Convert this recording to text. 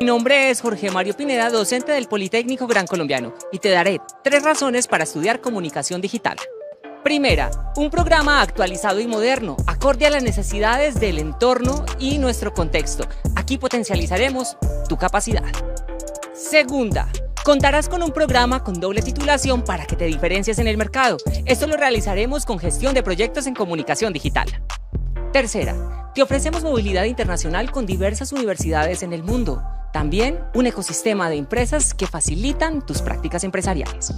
Mi nombre es Jorge Mario Pineda, docente del Politécnico Gran Colombiano, y te daré tres razones para estudiar comunicación digital. Primera, un programa actualizado y moderno, acorde a las necesidades del entorno y nuestro contexto. Aquí potencializaremos tu capacidad. Segunda, contarás con un programa con doble titulación para que te diferencies en el mercado. Esto lo realizaremos con gestión de proyectos en comunicación digital. Tercera, te ofrecemos movilidad internacional con diversas universidades en el mundo. También un ecosistema de empresas que facilitan tus prácticas empresariales.